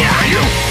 Yeah!